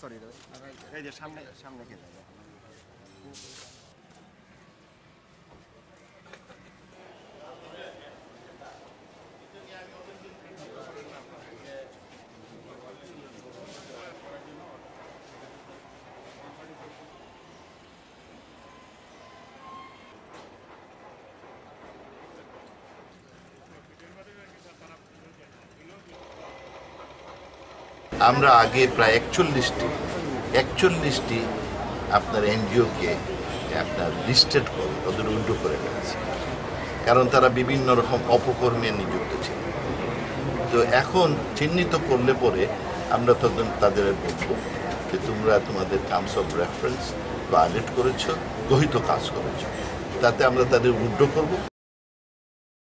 Sorry এই যে সামনে সামনে কে যাবে আমরা আগে প্রায় একচল্লিশটি একচল্লিশটি আপনার এনজিওকে আপনার লিস্টেড করে ওদের উল্টো করে ফেলেছি। কারণ তারা বিভিন্ন রকম অপকর্মে নিযুক্ত ছিল। তো এখন চিহ্নিত করলে পরে আমরা তখন তাদের বলব যে তোমরা তোমাদের টার্মস অফ রেফারেন্স বা ভায়োলেট করেছ, গহিত কাজ করেছ। তাতে আমরা তাদের উল্টো করব।